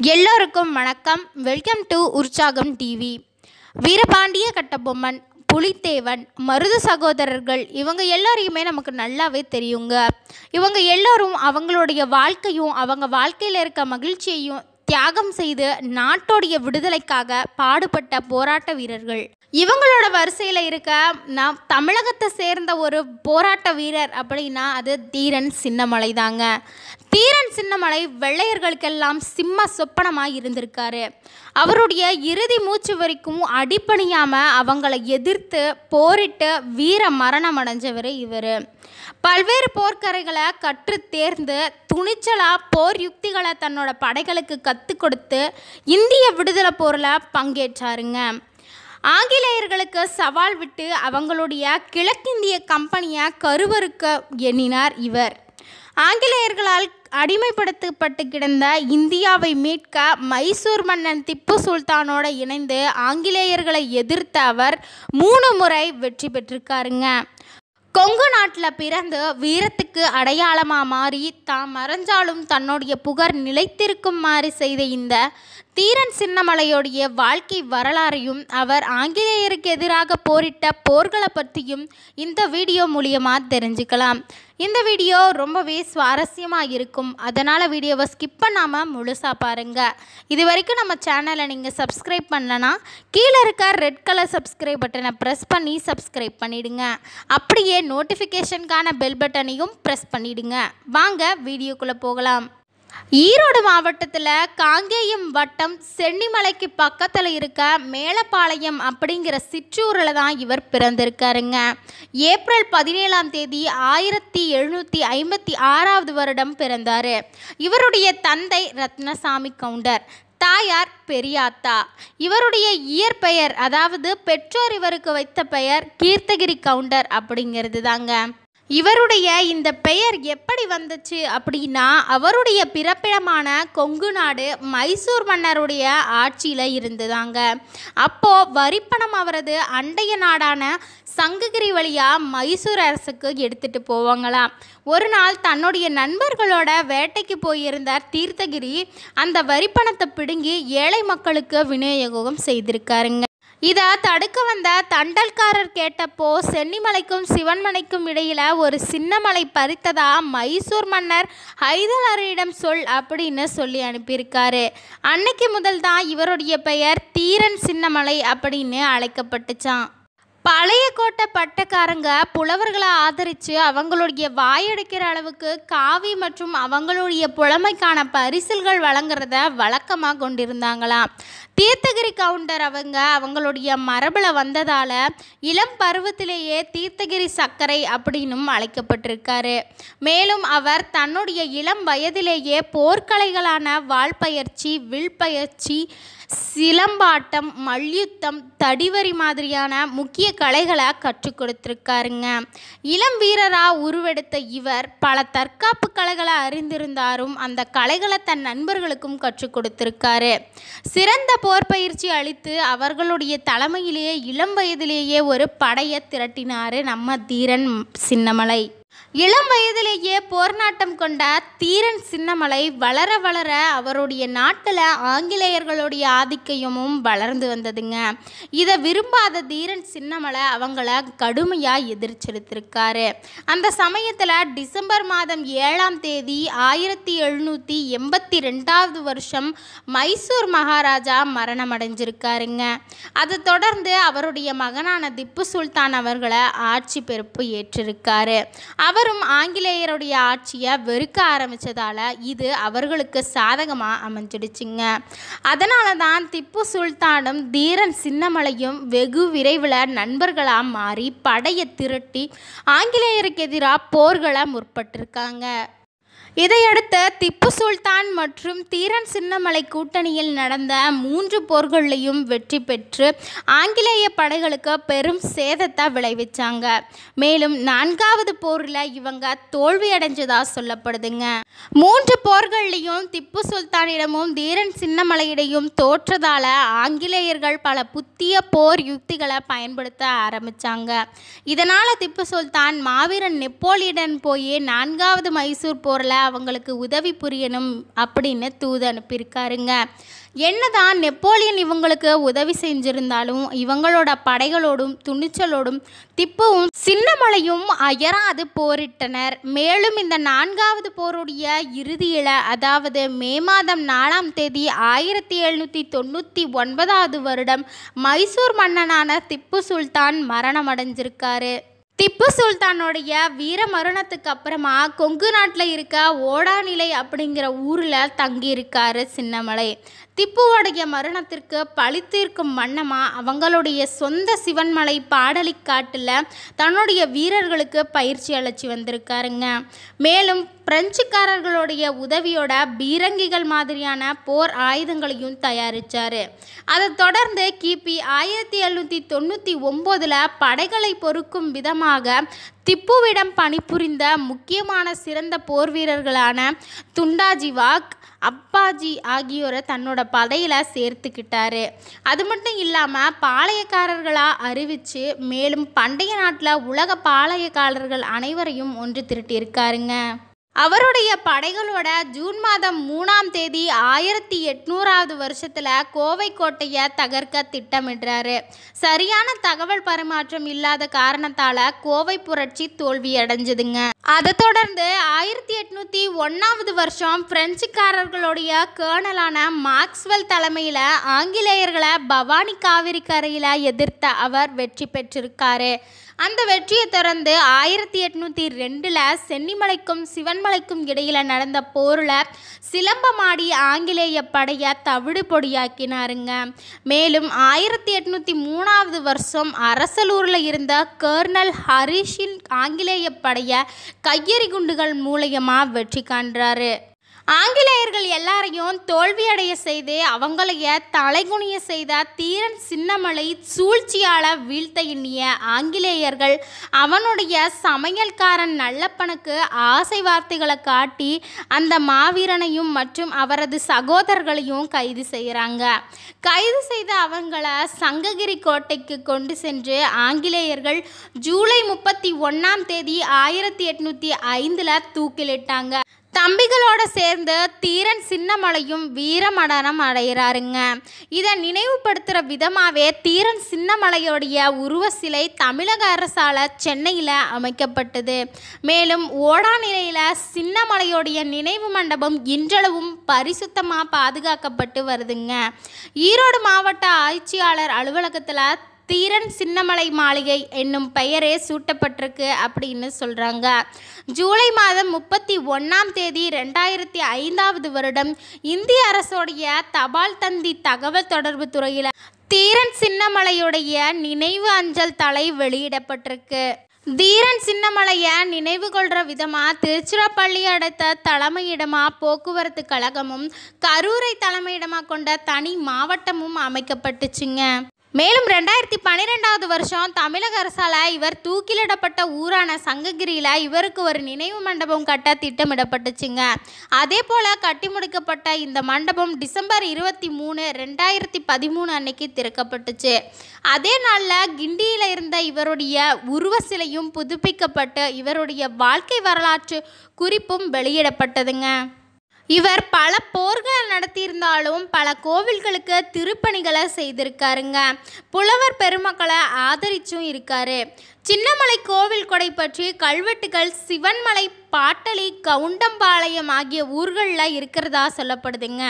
எல்லோருக்கும் வணக்கம். Welcome to Urchagam TV Veerapandiya Kattabomman Pulithevan Maruthu சகோதரர்கள் இவங்க எல்லாரையுமே நமக்கு நல்லாவே தெரியுங்க. இவங்க எல்லோரும் அவங்களுடைய வாழ்க்கையும் அவங்க வாழ்க்கையில் இருக்க மகிழ்ச்சியையும் தியாகம் செய்து நாட்டோடைய விடுதலைக்காக பாடுபட்ட போராட்ட வீரர்கள். இவங்களோட வரிசையில் இருக்க நாம் தமிழகத்தை சேர்ந்த ஒரு போராட்ட வீரர் அப்படின்னா அது தீரன் சின்னமலை தாங்க. தீரன் சின்னமலை வெள்ளையர்களுக்கெல்லாம் சிம்ம சொப்பனமாக இருந்திருக்காரு. அவருடைய இறுதி மூச்சு வரைக்கும் அடிப்பணியாமல் அவங்களை எதிர்த்து போரிட்டு வீர மரணம் அடைஞ்சவர் இவர். பல்வேறு போர்க்கரைகளை கற்று தேர்ந்து துணிச்சலாக போர் யுக்திகளை தன்னோட படைகளுக்கு கற்றுக் கொடுத்து இந்திய விடுதலை போரில் பங்கேற்றாருங்க. ஆங்கிலேயர்களுக்கு சவால் விட்டு அவங்களுடைய கிழக்கிந்திய கம்பெனியை கருவறுக்க எண்ணினார் இவர். ஆங்கிலேயர்களால் அடிமைப்படுத்தப்பட்டு கிடந்த இந்தியாவை மீட்க மைசூர் மன்னன் திப்பு சுல்தானோடு இணைந்து ஆங்கிலேயர்களை எதிர்த்த அவர் மூணு முறை வெற்றி பெற்றிருக்காருங்க. கொங்கு நாட்டில் பிறந்து வீரத்துக்கு அடையாளமாக மாறி தாம் மறைஞ்சாலும் தன்னுடைய புகழ் நிலைத்திருக்குமாறு செய்த இந்த தீரன் சின்னமலையுடைய வாழ்க்கை வரலாறையும் அவர் ஆங்கிலேயருக்கு எதிராக போரிட்ட போர்களை பற்றியும் இந்த வீடியோ மூலியமாக தெரிஞ்சுக்கலாம். இந்த வீடியோ ரொம்பவே சுவாரஸ்யமாக இருக்கும். அதனால் வீடியோவை ஸ்கிப் பண்ணாமல் முழுசாக பாருங்கள் இது வரைக்கும் நம்ம சேனலை நீங்கள் சப்ஸ்கிரைப் பண்ணலனா கீழே இருக்க ரெட் கலர் சப்ஸ்கிரைப் பட்டனை ப்ரெஸ் பண்ணி சப்ஸ்கிரைப் பண்ணிவிடுங்க அப்படியே நோட்டிஃபிகேஷனுக்கான பெல் பட்டனையும் ப்ரெஸ் பண்ணிவிடுங்க வாங்க வீடியோக்குள்ளே போகலாம். ஈரோடு மாவட்டத்தில் காங்கேயம் வட்டம் சென்னிமலைக்கு பக்கத்தில் இருக்க மேலப்பாளையம் அப்படிங்கிற சிற்றூரில் தான் இவர் பிறந்திருக்காருங்க. ஏப்ரல் பதினேழாம் தேதி ஆயிரத்தி எழுநூற்றி ஐம்பத்தி ஆறாவது வருடம் பிறந்தார். இவருடைய தந்தை ரத்னசாமி கவுண்டர் தாயார் பெரியாத்தா. இவருடைய இயற்பெயர் அதாவது பெற்றோர் இவருக்கு வைத்த பெயர் கீர்த்தகிரி கவுண்டர் அப்படிங்கிறது தாங்க இவருடைய இந்த பெயர் எப்படி வந்துச்சு அப்படின்னா அவருடைய பிறப்பிடமான கொங்கு நாடு மைசூர் மன்னருடைய ஆட்சியில் இருந்ததாங்க. அப்போது வரிப்பணம் அவரது அண்டைய நாடான சங்ககிரி வழியாக மைசூர் அரசுக்கு எடுத்துகிட்டு போவாங்களாம். ஒரு நாள் தன்னுடைய நண்பர்களோட வேட்டைக்கு போயிருந்தார் தீர்த்தகிரி அந்த வரிப்பணத்தை பிடுங்கி ஏழை மக்களுக்கு விநியோகம் செய்திருக்காருங்க. இதை தடுக்க வந்த தண்டல்காரர் கேட்டப்போ சென்னிமலைக்கும் சிவன்மலைக்கும் இடையில் ஒரு சின்னமலை பறித்ததா மைசூர் மன்னர் ஹைதராரியிடம் சொல் அப்படின்னு சொல்லி அனுப்பியிருக்காரு. அன்னைக்கு முதல் தான் இவருடைய பெயர் தீரன் சின்னமலை அப்படின்னு அழைக்கப்பட்டுச்சான் பழைய கோட்டை பட்டக்காரங்க புலவர்களை ஆதரித்து அவங்களுடைய வாயடைக்கிற அளவுக்கு காவி மற்றும் அவங்களுடைய புலமைக்கான பரிசில்கள் வழங்குறத வழக்கமாக கொண்டிருந்தாங்களாம். தீர்த்தகிரி கவுண்டர் அவங்க அவங்களுடைய மரபில் வந்ததால் இளம் பருவத்திலேயே தீர்த்தகிரி சர்க்கரை அப்படின்னும் அழைக்கப்பட்டிருக்காரு. மேலும் அவர் தன்னுடைய இளம் வயதிலேயே போர்க்கலைகளான வாள்பயிற்சி வில்பயிற்சி சிலம்பாட்டம் மல்யுத்தம் தடிவரி மாதிரியான முக்கிய கலைகளை கற்றுக் கொடுத்துருக்காருங்க. இளம் வீரராக உருவெடுத்த இவர் பல தற்காப்பு கலைகளை அறிந்திருந்தாரும் அந்த கலைகளை தன் நண்பர்களுக்கும் கற்றுக் கொடுத்திருக்காரு. சிறந்த போர் பயிற்சி அளித்து அவர்களுடைய தலைமையிலேயே இளம் வயதிலேயே ஒரு படையை திரட்டினார் நம்ம தீரன் சின்னமலை. இளம் வயதிலேயே போர்நாட்டம் கொண்ட தீரன் சின்னமலை வளர வளர அவருடைய நாட்டில் ஆங்கிலேயர்களுடைய ஆதிக்கமும் வளர்ந்து வந்ததுங்க. இதை விரும்பாத தீரன் சின்னமலை அவங்கள கடுமையாக எதிர்ச்செலுத்திருக்காரு. அந்த சமயத்தில் டிசம்பர் மாதம் ஏழாம் தேதி ஆயிரத்தி எழுநூற்றி எண்பத்தி ரெண்டாவது வருஷம் மைசூர் மகாராஜா மரணம் அடைஞ்சிருக்காருங்க அதை தொடர்ந்து அவருடைய மகனான திப்பு சுல்தான் அவர்களை ஆட்சி பொறுப்பு ஏற்றிருக்காரு. அவரும் ஆங்கிலேயருடைய ஆட்சியை வெறுக்க ஆரம்பித்ததால் இது அவர்களுக்கு சாதகமாக அமைஞ்சிடுச்சுங்க. அதனால தான் திப்பு சுல்தானும் தீரன் சின்னமலையும் வெகு விரைவில் நண்பர்களாக மாறி படையை திரட்டி ஆங்கிலேயருக்கு எதிராக போர்களை முற்பட்டிருக்காங்க. இதையடுத்து திப்பு சுல்தான் மற்றும் தீரன் சின்னமலை கூட்டணியில் நடந்த மூன்று போர்களையும் வெற்றி பெற்று ஆங்கிலேய படைகளுக்கு பெரும் சேதத்தை விளைவிச்சாங்க. மேலும் நான்காவது போரில் இவங்க தோல்வியடைஞ்சதாக சொல்லப்படுதுங்க. மூன்று போர்கள்லையும் திப்பு சுல்தானிடமும் தீரன் சின்னமலையிடையும் தோற்றதால ஆங்கிலேயர்கள் பல புத்திய போர் யுக்திகளை பயன்படுத்த ஆரம்பித்தாங்க இதனால் திப்பு சுல்தான் மாவீரன் நெப்போலியன் போய் நான்காவது மைசூர் போரில் அவங்களுக்கு உதவி புரியணும் அப்படின்னு தூது அனுப்பியிருக்காருங்க. என்னதான் நெப்போலியன் இவங்களுக்கு உதவி செஞ்சிருந்தாலும் இவங்களோட படைகளோடும் துணிச்சலோடும் திப்புவும் சின்னமலையும் அயராது போரிட்டனர். மேலும் இந்த நான்காவது போருடைய இறுதியில் அதாவது மே மாதம் நாலாம் தேதி ஆயிரத்தி எழுநூற்றி தொண்ணூற்றி ஒன்பதாவது வருடம் மைசூர் மன்னனான திப்பு சுல்தான் மரணம் அடைஞ்சிருக்காரு திப்பு சுல்தானுடைய வீர மரணத்துக்கு அப்புறமா கொங்கு நாட்டில் இருக்க ஓடாநிலை அப்படிங்கிற ஊரில் தங்கியிருக்காரு சின்னமலை. திப்புவோடைய மரணத்திற்கு பழித்தீர்க்கும் வண்ணமாக அவங்களுடைய சொந்த சிவன்மலை பாடலிக்காட்டில் தன்னுடைய வீரர்களுக்கு பயிற்சி அழைச்சி வந்திருக்காருங்க. மேலும் பிரெஞ்சுக்காரர்களுடைய உதவியோட பீரங்கிகள் மாதிரியான போர் ஆயுதங்களையும் தயாரித்தார் அதை தொடர்ந்து கிபி ஆயிரத்தி எழுநூற்றி தொண்ணூற்றி ஒம்போதில் படைகளை பொறுக்கும் விதமாக திப்புவிடம் பணிபுரிந்த முக்கியமான சிறந்த போர் வீரர்களான துண்டாஜி வாக் அப்பாஜி ஆகியோரை தன்னோட படையில் சேர்த்துக்கிட்டாரு. அது மட்டும் இல்லாமல் பாளையக்காரர்களாக அறிவித்து மேலும் பண்டைய நாட்டில் உலக பாளையக்காரர்கள் அனைவரையும் ஒன்று திரட்டியிருக்காருங்க. அவருடைய படைகளோட ஜூன் மாதம் மூணாம் தேதி ஆயிரத்தி எட்நூறாவது வருஷத்தில் கோவை கோட்டையை தகர்க்க திட்டமிடுறாரு. சரியான தகவல் பரிமாற்றம் இல்லாத காரணத்தால் கோவை புரட்சி தோல்வியடைஞ்சுதுங்க. அதை தொடர்ந்து ஆயிரத்தி எட்நூற்றி ஒன்றாவது வருஷம் பிரெஞ்சுக்காரர்களுடைய கேர்னலான மார்க்ஸ்வெல் தலைமையில் ஆங்கிலேயர்களை பவானி காவிரி கரையில் எதிர்த்த அவர் வெற்றி பெற்றிருக்காரு. அந்த வெற்றியை தொடர்ந்து ஆயிரத்தி எட்நூற்றி ரெண்டில் சென்னிமலைக்கும் சிவன்மலைக்கும் இடையில் நடந்த போரில் சிலம்பமாடி ஆங்கிலேய படையை தவிடு பொடியாக்கினாருங்க. மேலும் ஆயிரத்தி எட்நூற்றி மூணாவது வருஷம் அரசலூரில் இருந்த கர்னல் ஹரிஷின் ஆங்கிலேய படையை கையெறி குண்டுகள் மூலியமாக வெற்றி காண்றாரு. ஆங்கிலேயர்கள் எல்லாரையும் தோல்வியடைய செய்து அவங்களைய தலைகுனிய செய்த தீரன் சின்னமலை சூழ்ச்சியால் வீழ்த்த எண்ணிய ஆங்கிலேயர்கள் அவனுடைய சமையல்காரன் நல்லப்பனுக்கு ஆசை வார்த்தைகளை காட்டி அந்த மாவீரனையும் மற்றும் அவரது சகோதரர்களையும் கைது செய்கிறாங்க. கைது செய்த அவங்கள சங்ககிரி கோட்டைக்கு கொண்டு சென்று ஆங்கிலேயர்கள் ஜூலை முப்பத்தி ஒன்றாம் தேதி ஆயிரத்தி எட்நூற்றி ஐந்தில் தூக்கிலிட்டாங்க. தம்பிகளோட சேர்ந்து தீரன் சின்னமலையும் வீரமடனம் அடைகிறாருங்க. இதை நினைவுபடுத்துகிற விதமாகவே தீரன் சின்னமலையோடைய உருவ சிலை தமிழக அரசால் சென்னையில் அமைக்கப்பட்டது. மேலும் ஓடா நிலையில் சின்னமலையோடைய நினைவு மண்டபம் இன்றளவும் பரிசுத்தமாக பாதுகாக்கப்பட்டு வருதுங்க. ஈரோடு மாவட்ட ஆட்சியாளர் அலுவலகத்தில் தீரன் சின்னமலை மாளிகை என்னும் பெயரே சூட்டப்பட்டிருக்கு அப்படின்னு சொல்கிறாங்க ஜூலை மாதம் முப்பத்தி ஒன்றாம் தேதி ரெண்டாயிரத்தி ஐந்தாவது வருடம் இந்திய அரசோடைய தபால் தந்தி தகவல் தொடர்பு துறையில் தீரன் சின்னமலையுடைய நினைவு அஞ்சல் தலை வெளியிடப்பட்டிருக்கு. தீரன் சின்னமலையை நினைவு கொள்கிற விதமாக திருச்சிராப்பள்ளி அடுத்த தலைமையிடமாக போக்குவரத்து கழகமும் கரூரை தலைமையிடமாக கொண்ட தனி மாவட்டமும் அமைக்கப்பட்டுச்சுங்க. மேலும் ரெண்டாயிரத்தி பன்னிரெண்டாவது வருஷம் தமிழக அரசால் இவர் தூக்கிலிடப்பட்ட ஊரான சங்ககிரியில் இவருக்கு ஒரு நினைவு மண்டபம் கட்ட திட்டமிடப்பட்டுச்சுங்க. அதே போல் கட்டி முடிக்கப்பட்ட இந்த மண்டபம் டிசம்பர் இருபத்தி மூணு ரெண்டாயிரத்தி பதிமூணு அன்னைக்கு திறக்கப்பட்டுச்சு. அதே நாளில் கிண்டியில் இருந்த இவருடைய உருவ சிலையும் புதுப்பிக்கப்பட்டு இவருடைய வாழ்க்கை வரலாற்று குறிப்பும் வெளியிடப்பட்டதுங்க. இவர் பல போர்களை நடத்தியிருந்தாலும் பல கோவில்களுக்கு திருப்பணிகளை செய்திருக்காருங்க. புலவர் பெருமக்களை ஆதரிச்சும் இருக்காரு. சின்னமலை கோவில் கொடை பற்றி கல்வெட்டுகள் சிவன்மலை பாட்டலி கவுண்டம்பாளையம் ஆகிய ஊர்களில் இருக்கிறதா சொல்லப்படுதுங்க.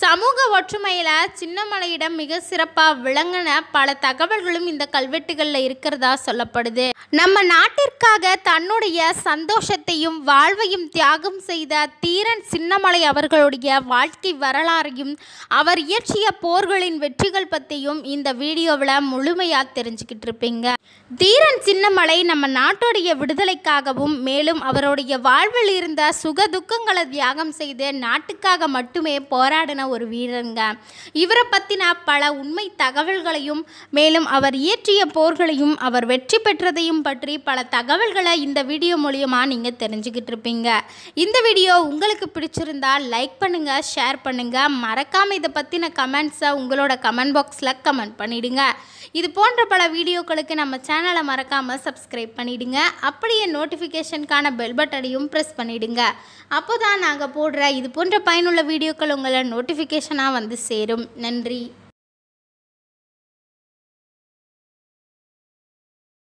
சமூக ஒற்றுமையில் சின்னமலையிடம் மிக சிறப்பாக விளங்கின பல தகவல்களும் இந்த கல்வெட்டுகளில் இருக்கிறதா சொல்லப்படுது. நம்ம நாட்டிற்காக தன்னுடைய சந்தோஷத்தையும் வாழ்வையும் தியாகம் செய்த தீரன் சின்னமலை அவர்களுடைய வாழ்க்கை வரலாறையும் அவர் இயற்றிய போர்களின் வெற்றிகள் பற்றியும் இந்த வீடியோவில் முழுமையாக தெரிஞ்சுக்கிட்டு இருப்பீங்க தீரன் சின்னமலை நம்ம நாட்டுடைய விடுதலைக்காகவும் மேலும் அவருடைய வாழ்வில் இருந்த சுக துக்கங்களை தியாகம் செய்து நாட்டுக்காக மட்டுமே போராடின ஒரு வீரருங்க. இவரை பற்றின பல உண்மை தகவல்களையும் மேலும் அவர் இயற்றிய போர்களையும் அவர் வெற்றி பெற்றதையும் பற்றி பல தகவல்களை இந்த வீடியோ மூலியமாக நீங்கள் தெரிஞ்சுக்கிட்டு இருப்பீங்க. இந்த வீடியோ உங்களுக்கு பிடிச்சிருந்தா லைக் பண்ணுங்கள் ஷேர் பண்ணுங்கள் மறக்காமல் இதை பற்றின கமெண்ட்ஸை உங்களோட கமெண்ட் பாக்ஸில் கமெண்ட் பண்ணிடுங்க. இது போன்ற பல வீடியோக்களுக்கு நம்ம சேனல் சேனலை மறக்காமல் சப்ஸ்கிரைப் பண்ணிவிடுங்க அப்படியே நோட்டிஃபிகேஷனுக்கான பெல் பட்டனையும் ப்ரெஸ் பண்ணிவிடுங்க அப்போ தான் நாங்கள் போடுற இது போன்ற பயனுள்ள வீடியோக்கள் உங்களை நோட்டிஃபிகேஷனாக வந்து சேரும். நன்றி.